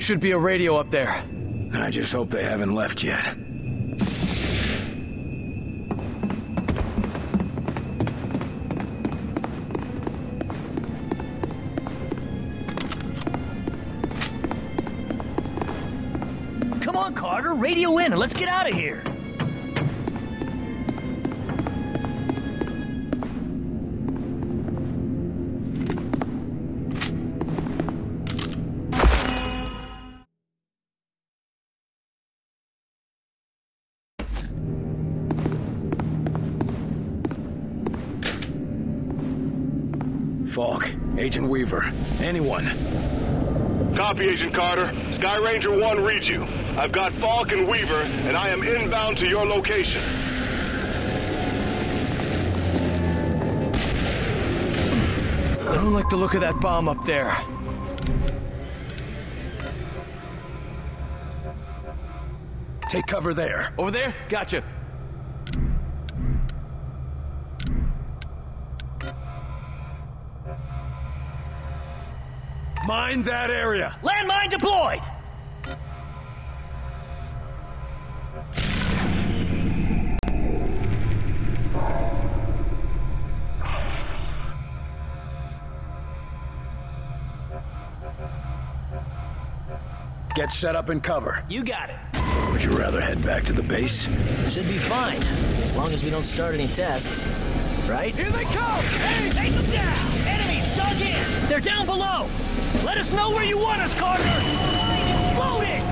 Should be a radio up there. I just hope they haven't left yet. Come on, Carter, radio in and let's get out of here. Agent Weaver, anyone. Copy, Agent Carter. Sky Ranger 1 reads you. I've got Falk and Weaver, and I am inbound to your location. I don't like the look of that bomb up there. Take cover there. Over there? Gotcha. Mind that area. Landmine deployed! Get set up and cover. You got it. Would you rather head back to the base? Should be fine, as long as we don't start any tests. Right? Here they come! Hey, take them down! Dug in! They're down below! Let us know where you want us, Carter! Mine exploding!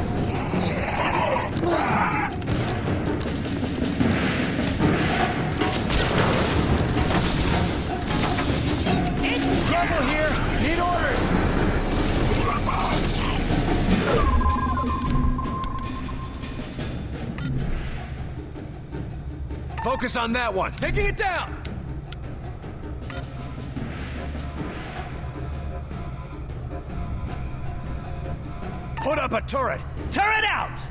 In trouble here! Need orders! Focus on that one. Taking it down. Put up a turret. Turret out!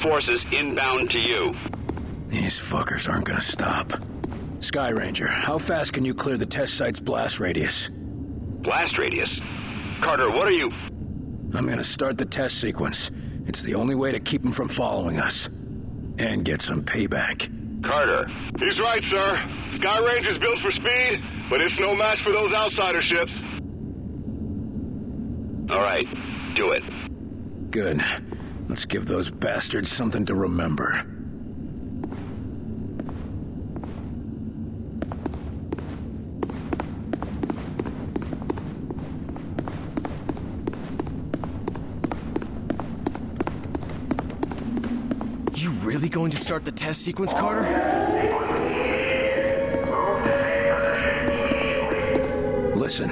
Forces inbound to you. These fuckers aren't gonna stop. Sky Ranger, how fast can you clear the test site's blast radius? Blast radius. Carter, what are you. I'm gonna start the test sequence. It's the only way to keep them from following us. And get some payback. Carter, He's right, sir. Sky Ranger's built for speed, but it's no match for those outsider ships. all right, do it. Good. Let's give those bastards something to remember. You really going to start the test sequence, Carter? Listen,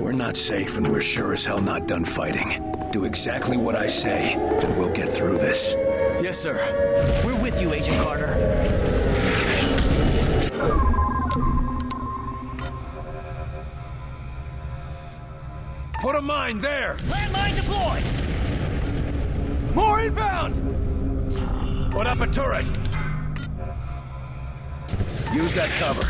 we're not safe and we're sure as hell not done fighting. Do exactly what I say, and we'll get through this. Yes, sir. We're with you, Agent Carter. Put a mine there! Landmine deployed! More inbound! Put up a turret! Use that cover.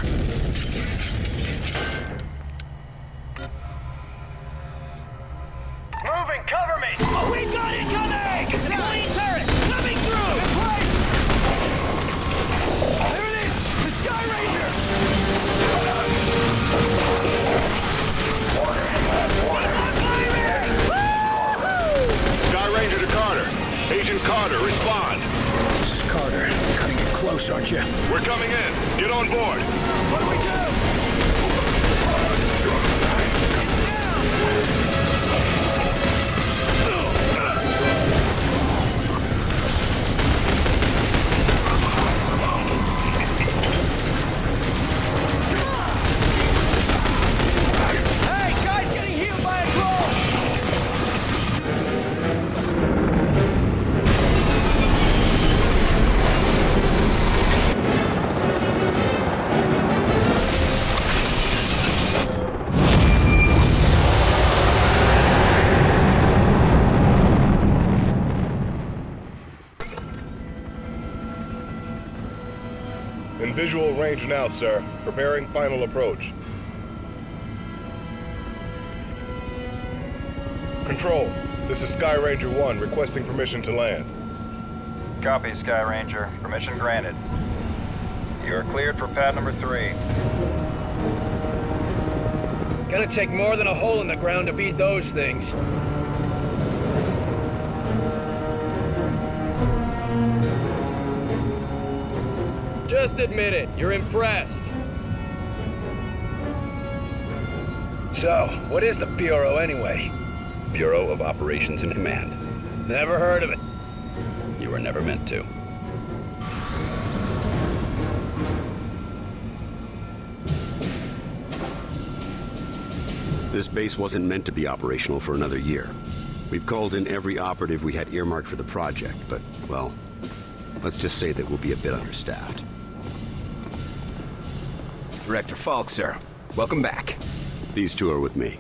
Carter, respond. This is Carter. Cutting it close, aren't you? We're coming in. Get on board. What do we do? Range now, sir. Preparing final approach. Control, this is Sky Ranger 1 requesting permission to land. Copy, Sky Ranger. Permission granted. You are cleared for pad number three. Gonna take more than a hole in the ground to beat those things. Just admit it, you're impressed. So, what is the Bureau anyway? Bureau of Operations and Command. Never heard of it. You were never meant to. This base wasn't meant to be operational for another year. We've called in every operative we had earmarked for the project, but, well, let's just say that we'll be a bit understaffed. Director Falk, sir. Welcome back. These two are with me.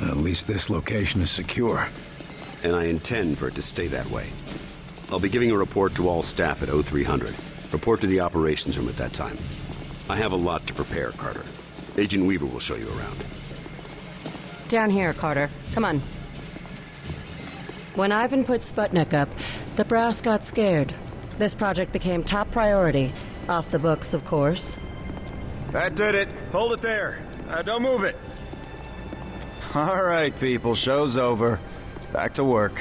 At least this location is secure. and I intend for it to stay that way. I'll be giving a report to all staff at 0300. Report to the operations room at that time. I have a lot to prepare, Carter. Agent Weaver will show you around. Down here, Carter. Come on. When Ivan put Sputnik up, the brass got scared. This project became top priority. Off the books, of course. That did it. Hold it there. Uh, don't move it. All right, people. Show's over. Back to work.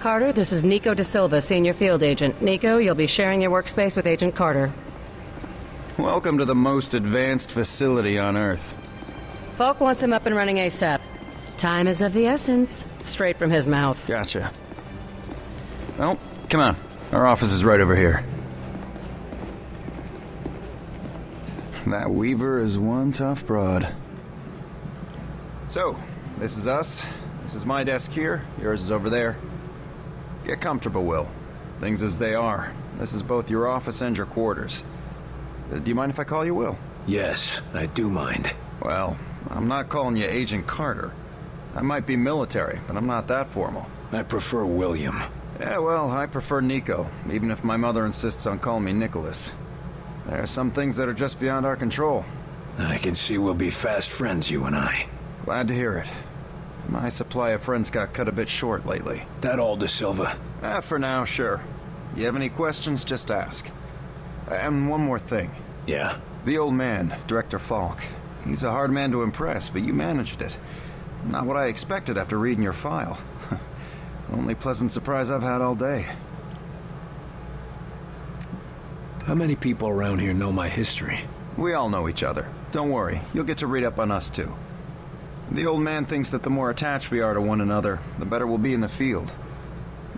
Carter, this is Nico De Silva, Senior Field Agent. Nico, you'll be sharing your workspace with Agent Carter. Welcome to the most advanced facility on Earth. Falk wants him up and running ASAP. Time is of the essence. Straight from his mouth. Gotcha. Well, come on. Our office is right over here. That Weaver is one tough broad. So, this is us. This is my desk here. Yours is over there. Get comfortable, Will. Things as they are. This is both your office and your quarters. Uh, do you mind if I call you Will? Yes, I do mind. Well, I'm not calling you Agent Carter. I might be military, but I'm not that formal. I prefer William. Yeah, well, I prefer Nico, even if my mother insists on calling me Nicholas. There are some things that are just beyond our control. I can see we'll be fast friends, you and I. Glad to hear it. My supply of friends got cut a bit short lately. That all, De Silva? Ah, for now, sure. You have any questions, just ask. And one more thing. Yeah? The old man, Director Falk. He's a hard man to impress, but you managed it. Not what I expected after reading your file. Only pleasant surprise I've had all day. How many people around here know my history? We all know each other. Don't worry, you'll get to read up on us too. The old man thinks that the more attached we are to one another, the better we'll be in the field.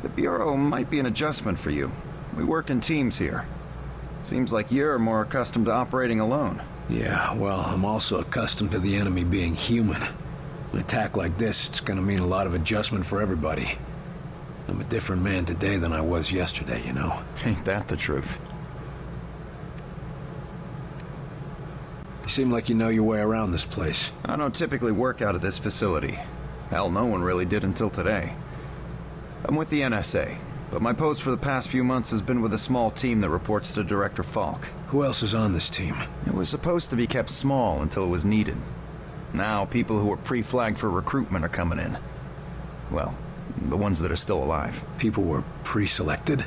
The Bureau might be an adjustment for you. We work in teams here. Seems like you're more accustomed to operating alone. Yeah, well, I'm also accustomed to the enemy being human. An attack like this, it's gonna mean a lot of adjustment for everybody. I'm a different man today than I was yesterday, you know? Ain't that the truth? You seem like you know your way around this place. I don't typically work out of this facility. Hell, no one really did until today. I'm with the NSA, but my post for the past few months has been with a small team that reports to Director Falk. Who else is on this team? It was supposed to be kept small until it was needed. Now, people who were pre-flagged for recruitment are coming in. Well, the ones that are still alive. People were pre-selected?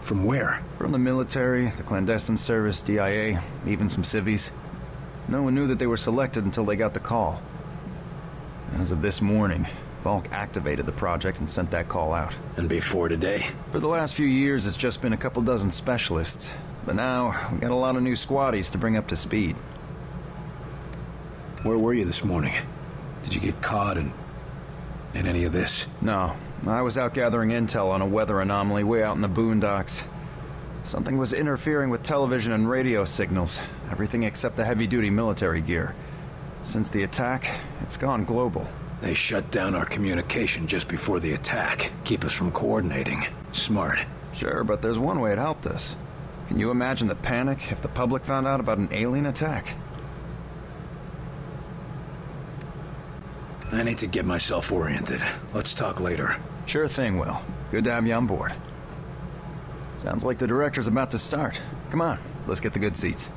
From where? From the military, the clandestine service, DIA, even some civvies. No one knew that they were selected until they got the call. As of this morning, Falk activated the project and sent that call out. And before today? For the last few years, it's just been a couple dozen specialists. But now, we got a lot of new squaddies to bring up to speed. Where were you this morning? Did you get caught in... in any of this? No. I was out gathering intel on a weather anomaly way out in the boondocks. Something was interfering with television and radio signals. Everything except the heavy-duty military gear. Since the attack, it's gone global. They shut down our communication just before the attack. Keep us from coordinating. Smart. Sure, but there's one way it helped us. Can you imagine the panic if the public found out about an alien attack? I need to get myself oriented. Let's talk later. Sure thing, Will. Good to have you on board. Sounds like the director's about to start. Come on, let's get the good seats.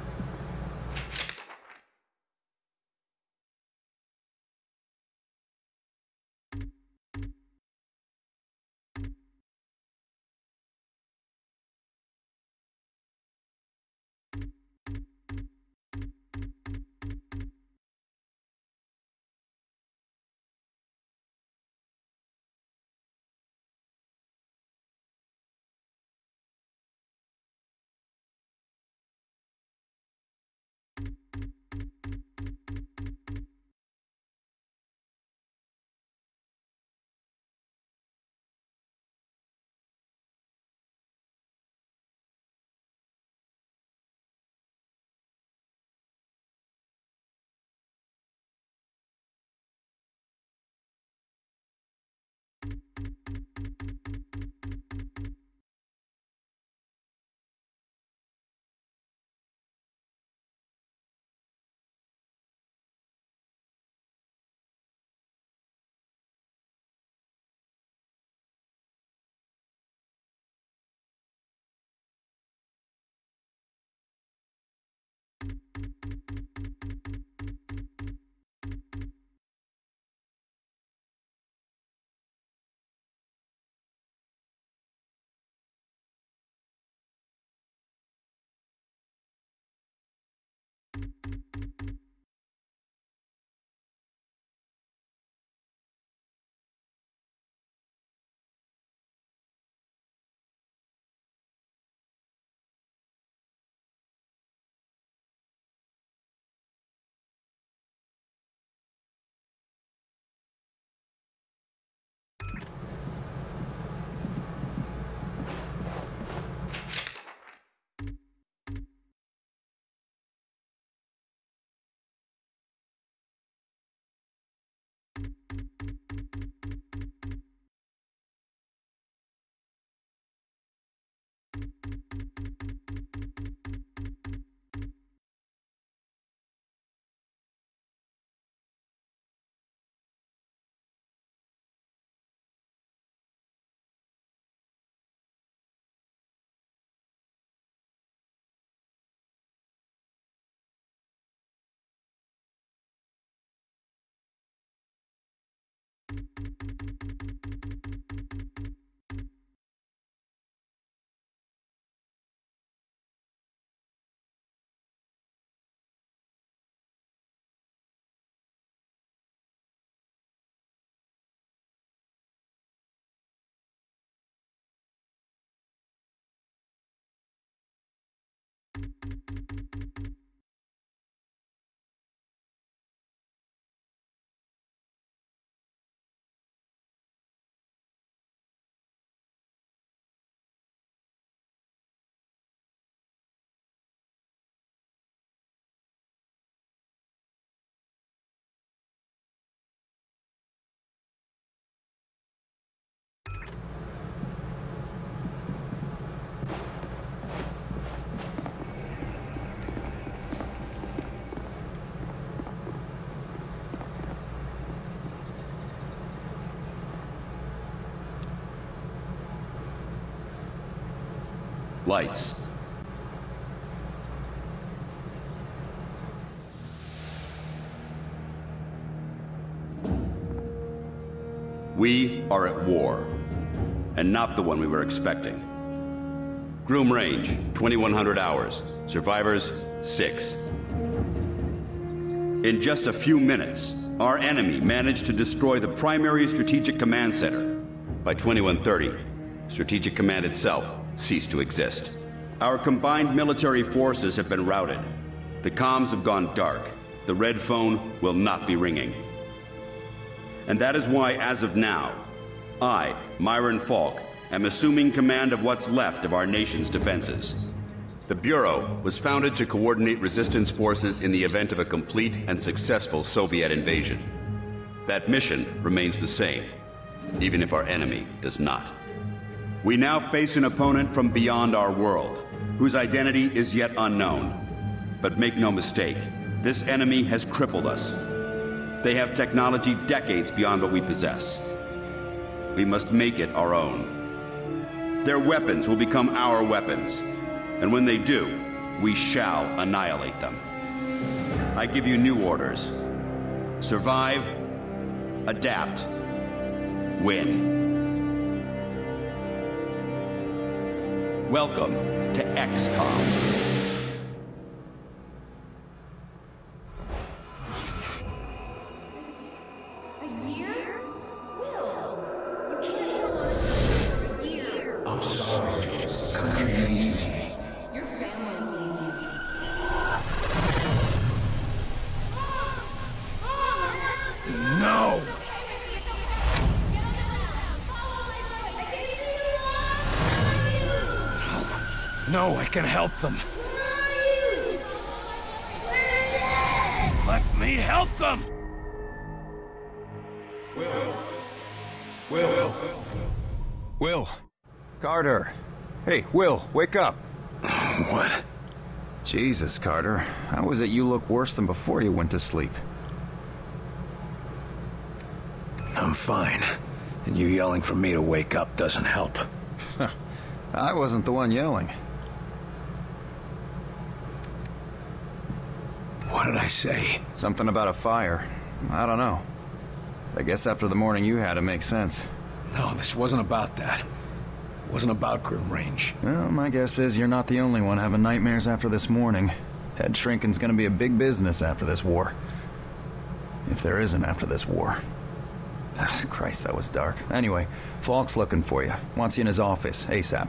Lights. We are at war, and not the one we were expecting. Groom range, 2100 hours. Survivors, 6. In just a few minutes, our enemy managed to destroy the primary strategic command center. By 2130, Strategic Command itself ceased to exist. Our combined military forces have been routed. The comms have gone dark. The red phone will not be ringing. And that is why, as of now, I, Myron Falk, am assuming command of what's left of our nation's defenses. The Bureau was founded to coordinate resistance forces in the event of a complete and successful Soviet invasion. That mission remains the same, even if our enemy does not. We now face an opponent from beyond our world, whose identity is yet unknown. But make no mistake, this enemy has crippled us. They have technology decades beyond what we possess. We must make it our own. Their weapons will become our weapons, and when they do, we shall annihilate them. I give you new orders survive, adapt, win. Welcome to XCOM. No, I can help them. Let me help them! Will. Will. Will. Carter. Hey, Will, wake up. What? Jesus, Carter. How is it you look worse than before you went to sleep? I'm fine. And you yelling for me to wake up doesn't help. I wasn't the one yelling. Did I say? Something about a fire. I don't know. I guess after the morning you had, it makes sense. No, this wasn't about that. It wasn't about Groom Range. Well, my guess is you're not the only one having nightmares after this morning. Head shrinking's gonna be a big business after this war. If there isn't after this war. Ah, Christ, that was dark. Anyway, Falk's looking for you. Wants you in his office, ASAP.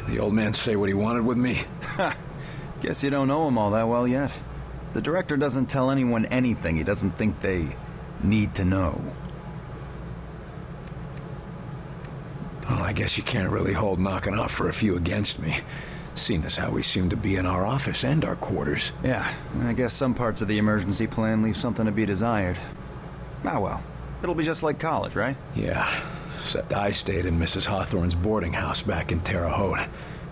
Did The old man say what he wanted with me? Guess you don't know him all that well yet. The director doesn't tell anyone anything he doesn't think they need to know. Well, I guess you can't really hold knocking off for a few against me. Seeing as how we seem to be in our office and our quarters. Yeah, I guess some parts of the emergency plan leave something to be desired. Ah well, it'll be just like college, right? Yeah, except I stayed in Mrs. Hawthorne's boarding house back in Terre Haute.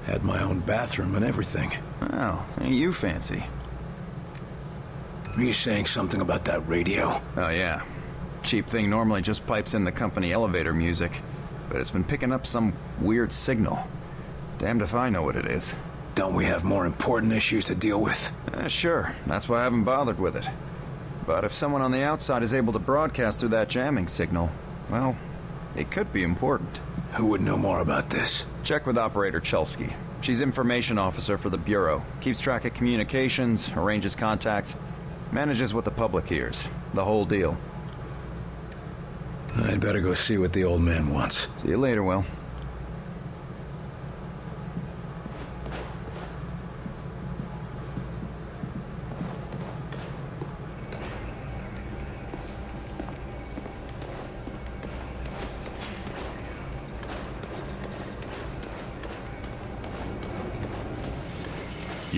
Had my own bathroom and everything. Well, ain't you fancy? Are you saying something about that radio? Oh yeah. Cheap thing normally just pipes in the company elevator music, but it's been picking up some weird signal. Damned if I know what it is. Don't we have more important issues to deal with? Uh, sure, that's why I haven't bothered with it. But if someone on the outside is able to broadcast through that jamming signal, well, it could be important. Who would know more about this? Check with Operator Chelsky. She's information officer for the Bureau. Keeps track of communications, arranges contacts, manages what the public hears. The whole deal. I'd better go see what the old man wants. See you later, Will.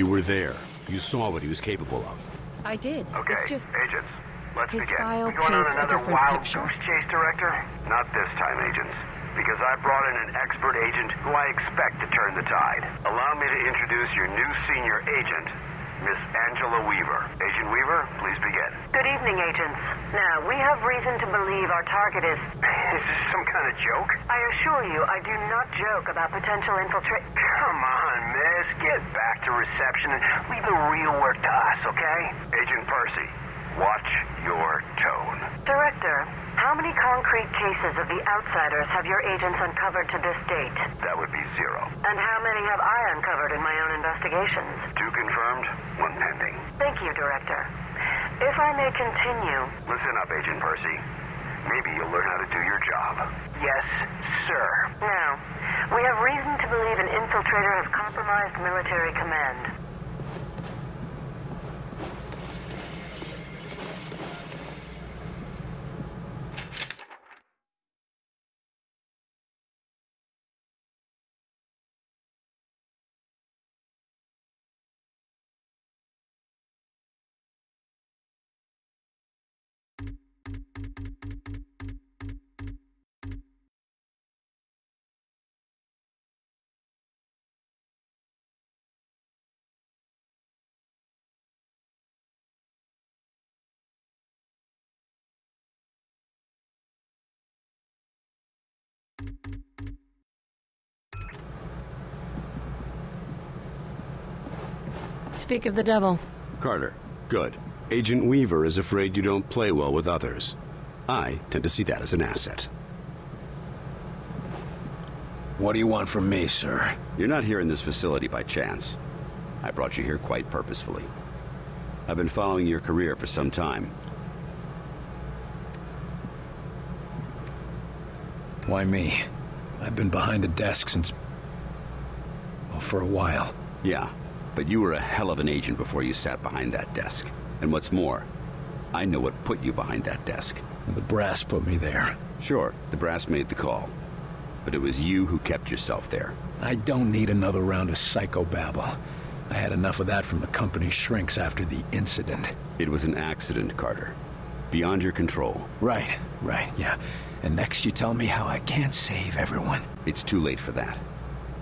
You were there. You saw what he was capable of. I did. Okay, It's just agents, let's his begin. file We paints a another different wild picture. goose chase, Director? Not this time, agents. Because I brought in an expert agent who I expect to turn the tide. Allow me to introduce your new senior agent, Miss Angela Weaver. Agent Weaver, please begin. Good evening, agents. Now, we have reason to believe our target is... Is this some kind of joke? I assure you, I do not joke about potential infiltrate... Come on, miss. Get back to reception and leave the real work to us, okay? Agent Percy, watch your tone. Director, how many concrete cases of the outsiders have your agents uncovered to this date? That would be zero. And how many have I uncovered in my own investigations? Two confirmed, one pending. Thank you, Director. If I may continue... Listen up, Agent Percy. Maybe you'll learn how to do your job. Yes, sir. Now, we have reason to believe an infiltrator has compromised military command. Speak of the devil. Carter, good. Agent Weaver is afraid you don't play well with others. I tend to see that as an asset. What do you want from me, sir? You're not here in this facility by chance. I brought you here quite purposefully. I've been following your career for some time. Why me? I've been behind a desk since... Well, for a while. Yeah, but you were a hell of an agent before you sat behind that desk. And what's more, I know what put you behind that desk. The brass put me there. Sure, the brass made the call. But it was you who kept yourself there. I don't need another round of psychobabble. I had enough of that from the company's shrinks after the incident. It was an accident, Carter. Beyond your control. Right, right, yeah. And next you tell me how I can't save everyone. It's too late for that.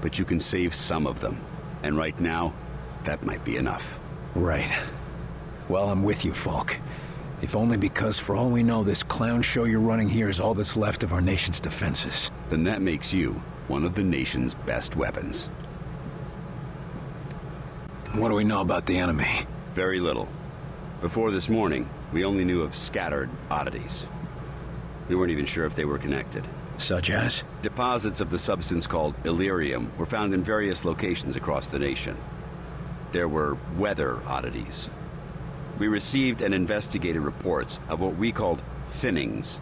But you can save some of them. And right now, that might be enough. Right. Well, I'm with you, Falk. If only because, for all we know, this clown show you're running here is all that's left of our nation's defenses. Then that makes you one of the nation's best weapons. What do we know about the enemy? Very little. Before this morning, we only knew of scattered oddities. We weren't even sure if they were connected. Such as? Deposits of the substance called Elerium were found in various locations across the nation. There were weather oddities. We received and investigated reports of what we called thinnings.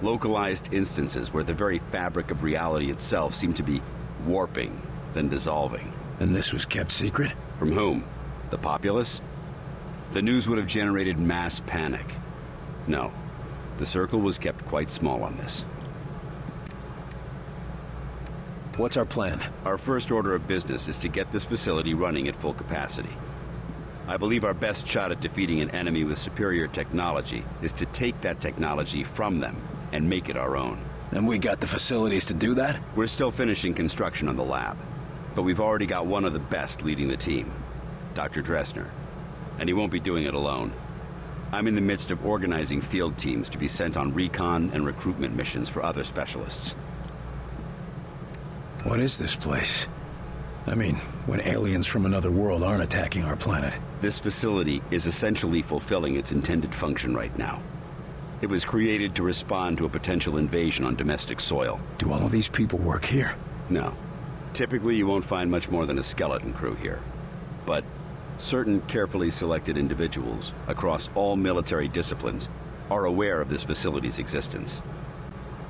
Localized instances where the very fabric of reality itself seemed to be warping, then dissolving. And this was kept secret? From whom? The populace? The news would have generated mass panic. No. The circle was kept quite small on this. What's our plan? Our first order of business is to get this facility running at full capacity. I believe our best shot at defeating an enemy with superior technology is to take that technology from them and make it our own. And we got the facilities to do that? We're still finishing construction on the lab, but we've already got one of the best leading the team, Dr. Dressner. And he won't be doing it alone. I'm in the midst of organizing field teams to be sent on recon and recruitment missions for other specialists. What is this place? I mean, when aliens from another world aren't attacking our planet. This facility is essentially fulfilling its intended function right now. It was created to respond to a potential invasion on domestic soil. Do all of these people work here? No. Typically, you won't find much more than a skeleton crew here. But certain carefully selected individuals across all military disciplines are aware of this facility's existence.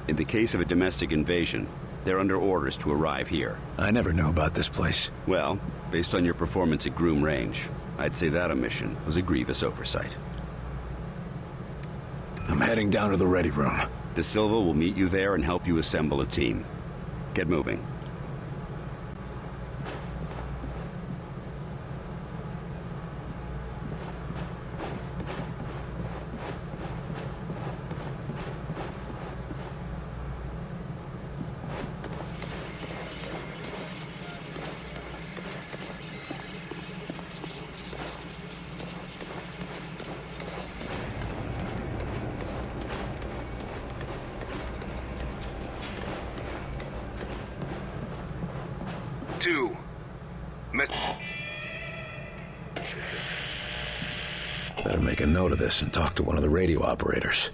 In the case of a domestic invasion, they're under orders to arrive here. I never knew about this place. Well, based on your performance at Groom Range, I'd say that omission was a grievous oversight. I'm heading down to the ready room. De Silva will meet you there and help you assemble a team. Get moving. Make a note of this and talk to one of the radio operators.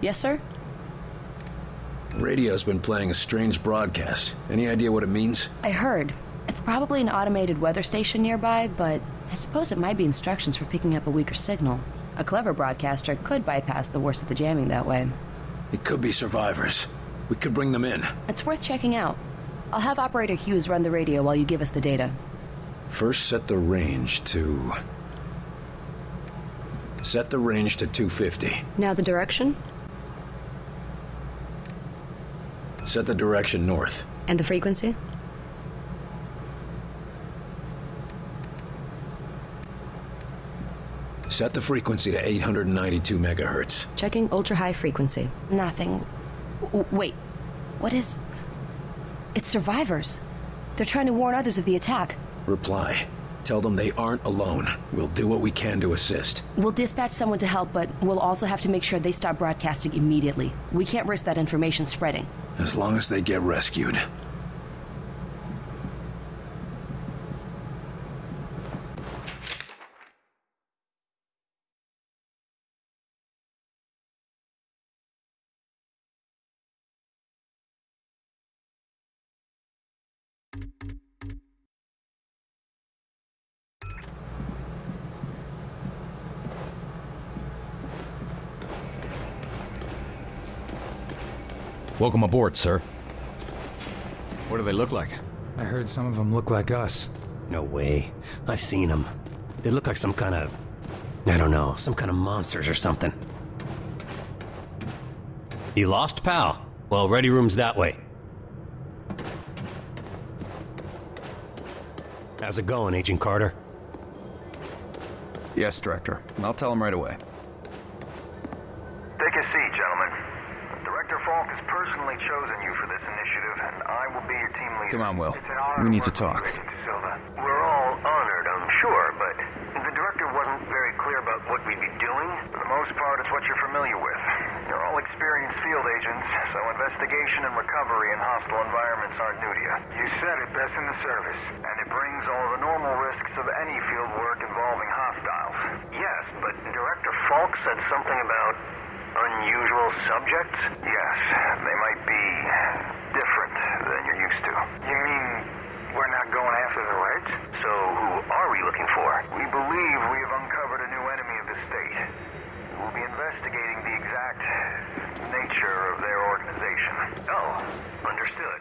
Yes, sir? Radio's been playing a strange broadcast. Any idea what it means? I heard. It's probably an automated weather station nearby, but I suppose it might be instructions for picking up a weaker signal. A clever broadcaster could bypass the worst of the jamming that way. It could be survivors. We could bring them in. It's worth checking out. I'll have Operator Hughes run the radio while you give us the data. First, set the range to. Set the range to 250. Now the direction? Set the direction north. And the frequency? Set the frequency to 892 megahertz. Checking ultra high frequency. Nothing. W wait. What is. It's survivors. They're trying to warn others of the attack. Reply. Tell them they aren't alone. We'll do what we can to assist. We'll dispatch someone to help, but we'll also have to make sure they stop broadcasting immediately. We can't risk that information spreading. As long as they get rescued. Welcome aboard, sir. What do they look like? I heard some of them look like us. No way. I've seen them. They look like some kind of... I don't know, some kind of monsters or something. You lost, pal? Well, ready room's that way. How's it going, Agent Carter? Yes, Director. I'll tell him right away. Take a seat, gentlemen. Director Falk has personally chosen you for this initiative, and I will be your team leader. Come on, Will. It's an honor We need to talk. Silva. We're all honored, I'm sure, but the director wasn't very clear about what we'd be doing. For the most part, it's what you're familiar with. You're all experienced field agents, so investigation and recovery in hostile environments aren't new to you. You said it best in the service, and it brings all the normal risks of any field work involving hostiles. Yes, but Director Falk said something about unusual subjects? Yes, they might be different than you're used to. You mean we're not going after the Reds? So who are we looking for? We believe we have uncovered a new enemy of the state. We'll be investigating the exact nature of their organization. Oh, understood.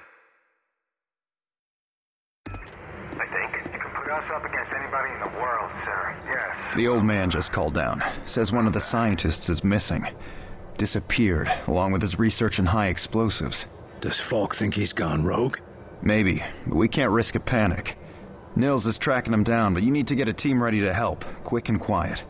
I think you can put us up against anybody in the world, sir. Yes. The old man just called down. Says one of the scientists is missing. Disappeared, along with his research in high explosives. Does Falk think he's gone rogue? Maybe, but we can't risk a panic. Nils is tracking him down, but you need to get a team ready to help, quick and quiet.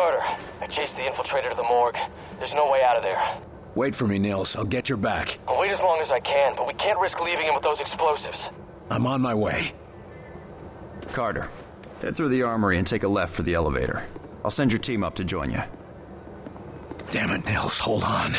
Carter, I chased the infiltrator to the morgue. There's no way out of there. Wait for me, Nils. I'll get your back. I'll wait as long as I can, but we can't risk leaving him with those explosives. I'm on my way. Carter, Head through the armory and take a left for the elevator. I'll send your team up to join you. Damn it, Nils, hold on.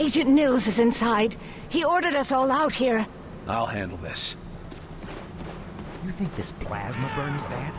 Agent Nils is inside. He ordered us all out here. I'll handle this. You think this plasma burn is bad?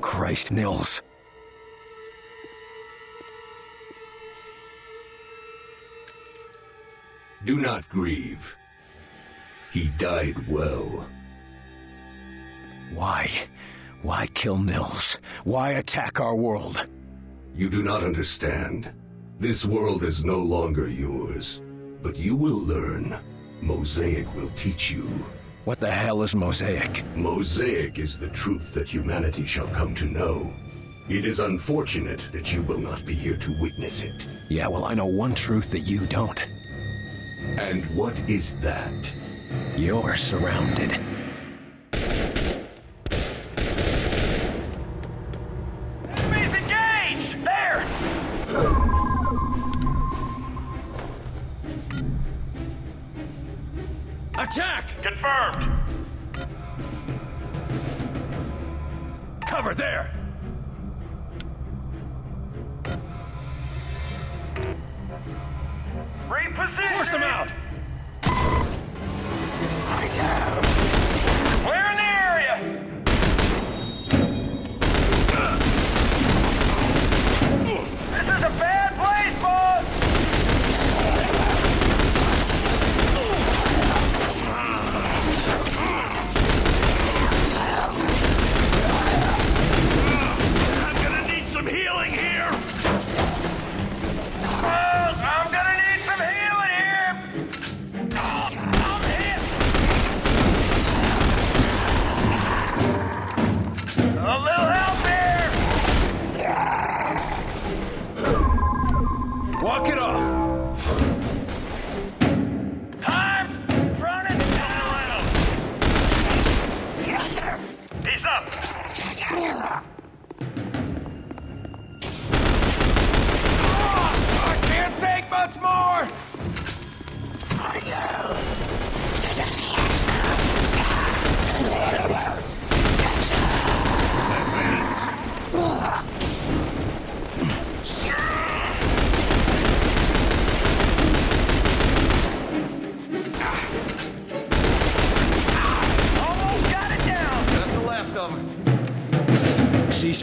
Christ, Nils. Do not grieve. He died well. Why? Why kill Nils? Why attack our world? You do not understand. This world is no longer yours. But you will learn. Mosaic will teach you. What the hell is Mosaic? Mosaic is the truth that humanity shall come to know. It is unfortunate that you will not be here to witness it. Yeah, well, I know one truth that you don't. And what is that? You're surrounded.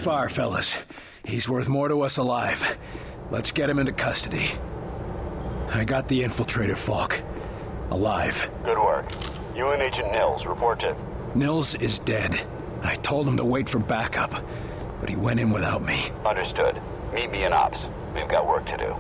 Ceasefire, fellas. He's worth more to us alive. Let's get him into custody. I got the infiltrator, Faulke. Alive. Good work. You and Agent Nils report to... Nils is dead. I told him to wait for backup, but he went in without me. Understood. Meet me in Ops. We've got work to do.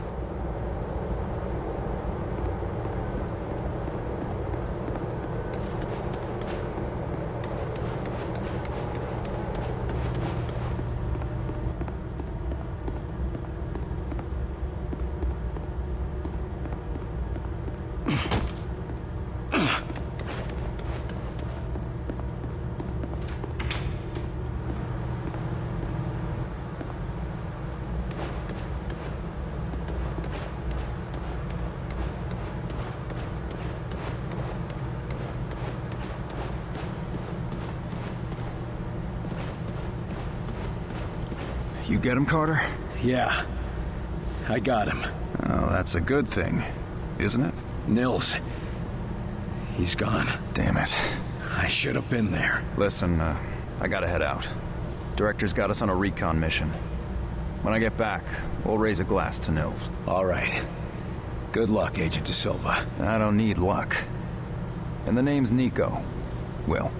You get him, Carter? Yeah. I got him. Oh, that's a good thing, isn't it? Nils. He's gone. Damn it. I should have been there. Listen, uh, I gotta head out. Director's got us on a recon mission. When I get back, we'll raise a glass to Nils. All right. Good luck, Agent De Silva. I don't need luck. And the name's Nico. Will.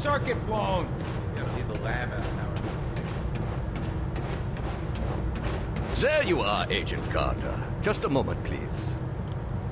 Circuit blown! You don't need the lab out now. There you are, Agent Carter. Just a moment, please.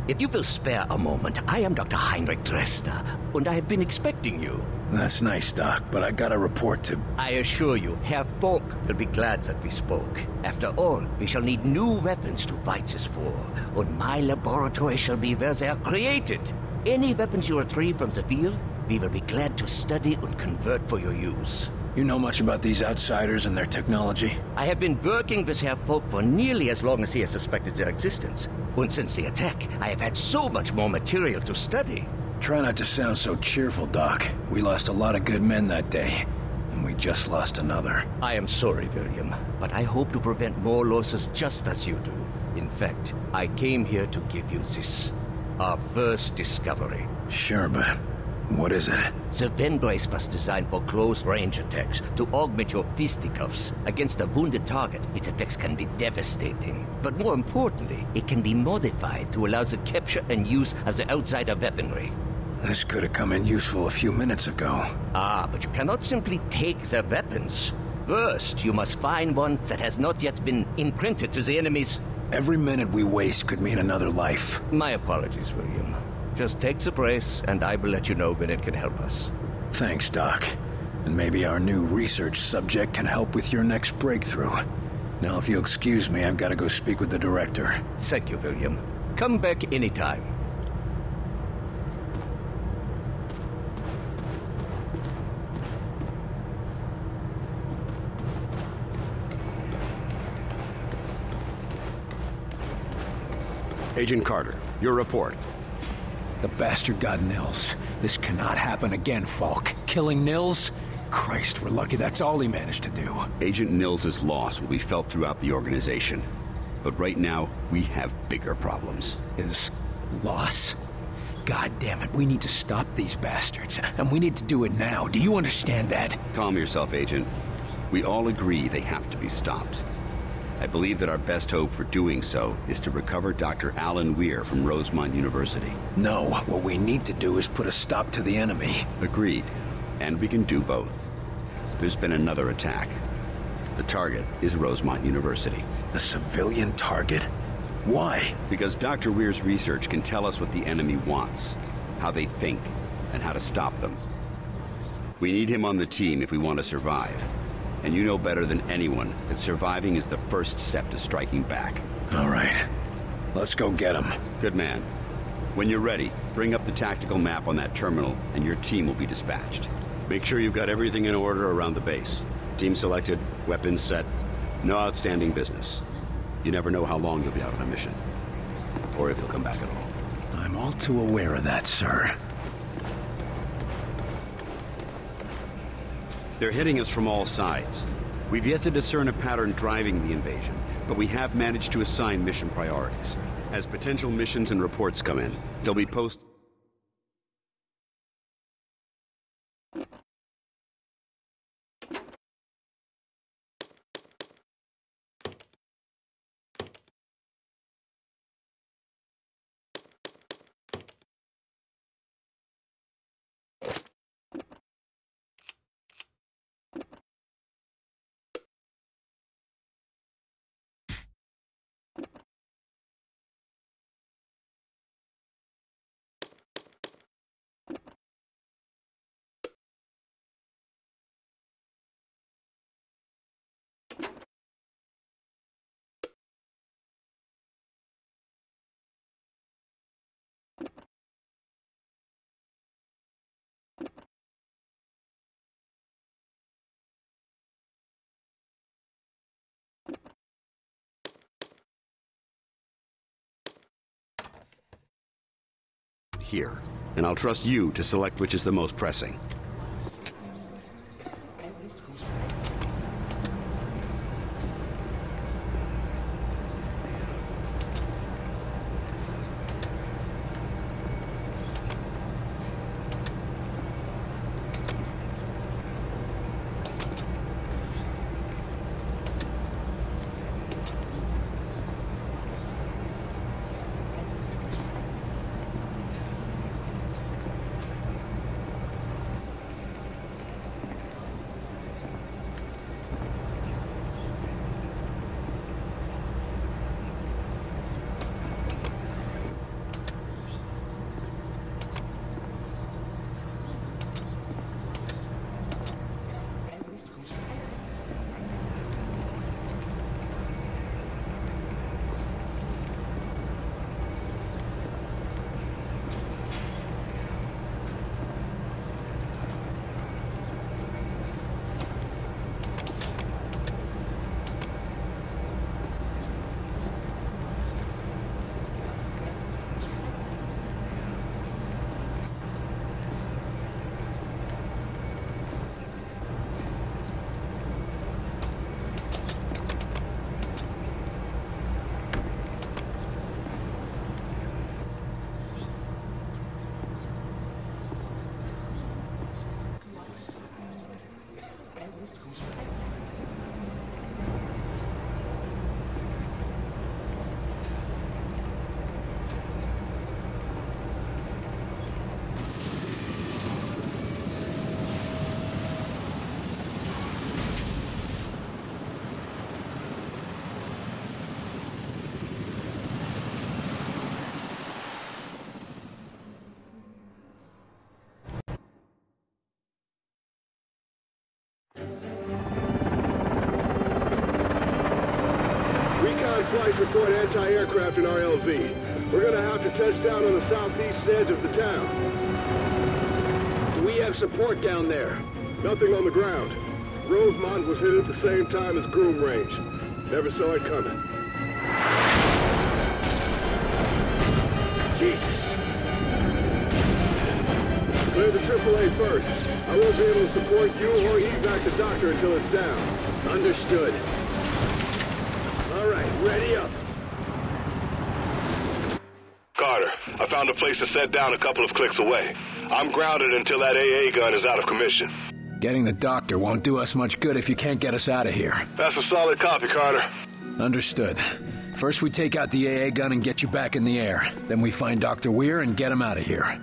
If you will spare a moment, I am Dr. Heinrich Dresner, and I have been expecting you. That's nice, Doc, but I got a report to... I assure you, Herr Faulke will be glad that we spoke. After all, we shall need new weapons to fight this war, and my laboratory shall be where they are created. Any weapons you retrieve from the field, we will be glad to study and convert for your use. You know much about these outsiders and their technology? I have been working with Herr Faulke for nearly as long as he has suspected their existence. And since the attack, I have had so much more material to study. Try not to sound so cheerful, Doc. We lost a lot of good men that day, and we just lost another. I am sorry, William, but I hope to prevent more losses just as you do. In fact, I came here to give you this. Our first discovery. Sure, but what is it? The Ven Brace was designed for close-range attacks to augment your fisticuffs. Against a wounded target, its effects can be devastating. But more importantly, it can be modified to allow the capture and use of the outsider weaponry. This could have come in useful a few minutes ago. Ah, but you cannot simply take their weapons. First, you must find one that has not yet been imprinted to the enemies. Every minute we waste could mean another life. My apologies, William. Just take the brace, and I will let you know when it can help us. Thanks, Doc. And maybe our new research subject can help with your next breakthrough. Now, if you'll excuse me, I've got to go speak with the director. Thank you, William. Come back anytime. Agent Carter, your report. The bastard got Nils. This cannot happen again, Faulke. Killing Nils? Christ, we're lucky that's all he managed to do. Agent Nils' loss will be felt throughout the organization. But right now, we have bigger problems. His loss? God damn it, we need to stop these bastards. And we need to do it now. Do you understand that? Calm yourself, Agent. We all agree they have to be stopped. I believe that our best hope for doing so is to recover Dr. Alan Weir from Rosemont University. No, what we need to do is put a stop to the enemy. Agreed. And we can do both. There's been another attack. The target is Rosemont University. A civilian target? Why? Because Dr. Weir's research can tell us what the enemy wants, how they think, and how to stop them. We need him on the team if we want to survive. And you know better than anyone that surviving is the first step to striking back. All right. Let's go get him. Good man. When you're ready, bring up the tactical map on that terminal, and your team will be dispatched. Make sure you've got everything in order around the base. Team selected, weapons set, no outstanding business. You never know how long you'll be out on a mission. Or if you'll come back at all. I'm all too aware of that, sir. They're hitting us from all sides. We've yet to discern a pattern driving the invasion, but we have managed to assign mission priorities. As potential missions and reports come in, they'll be post... here, and I'll trust you to select which is the most pressing. Flights report anti-aircraft in RLV. We're gonna have to touch down on the southeast edge of the town. Do we have support down there? Nothing on the ground. Rosemont was hit at the same time as Groom Range. Never saw it coming. Jesus. Clear the AAA first. I won't be able to support you or evac the doctor until it's down. Understood. All right, ready up. Carter, I found a place to set down a couple of clicks away. I'm grounded until that AA gun is out of commission. Getting the doctor won't do us much good if you can't get us out of here. That's a solid copy, Carter. Understood. First we take out the AA gun and get you back in the air. Then we find Dr. Weir and get him out of here.